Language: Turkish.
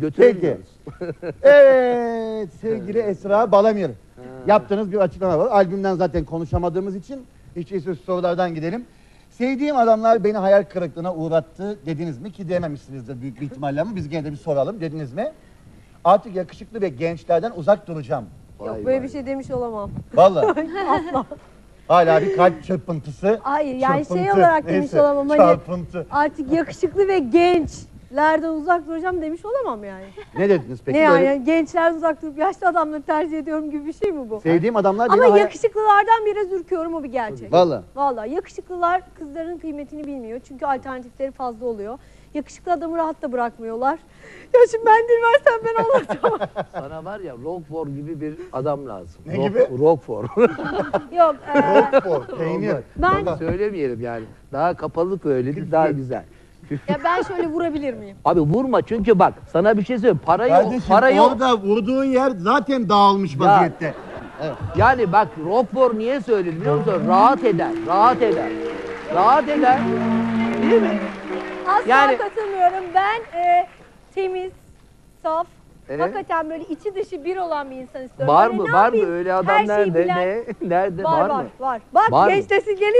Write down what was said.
Götüremiyoruz. Evet sevgili Esra Balamir. Yaptığınız bir açıklama var. Albümden zaten konuşamadığımız için hiç iyisi sorulardan gidelim. Sevdiğim adamlar beni hayal kırıklığına uğrattı dediniz mi? Ki dememişsinizdir büyük bir ihtimalle ama biz gene de bir soralım dediniz mi? Artık yakışıklı ve gençlerden uzak duracağım. Vay Yok böyle vay. bir şey demiş olamam. Vallahi. Hala bir kalp çırpıntısı. Hayır yani şey olarak demiş Neyse, olamam hani Çarpıntı. artık yakışıklı ve gençlerden uzak duracağım demiş olamam yani. Ne dediniz peki? ne yani, Böyle gençlerden uzak durup yaşlı adamları tercih ediyorum gibi bir şey mi bu? Sevdiğim adamlar beni Ama hayal... yakışıklılardan biraz ürküyorum o bir gerçek. Vallahi. Vallahi yakışıklılar kızların kıymetini bilmiyor çünkü alternatifleri fazla oluyor. Yakışıklı adamı rahat da bırakmıyorlar. Ya şimdi ben bilmezsem ben anlatamam. Sana var ya Roquefort gibi bir adam lazım. Ne Rock- gibi? Roquefort. Yok. e, Roquefort, peynir. ben. Söylemeyelim yani. Daha kapalı böyledir daha güzel. ya ben şöyle vurabilir miyim? Abi vurma çünkü bak sana bir şey söyleyeyim. Parayı Kardeşim parayı orada vurduğun yer zaten dağılmış vaziyette. yani bak Roquefort niye söyledi biliyor musun? Rahat eder. Rahat eder. Rahat eder. Değil mi? Asla Yani- katılmıyorum. Ben e, temiz, saf, Evet. hakikaten böyle içi dışı bir olan bir insan istiyorum. Var Böyle mı? Var mı öyle Her adam şeyi nerede? bilen- Ne? Nerede? Var Var, var mı? var. Bak Var mı? genç nesil geliyor.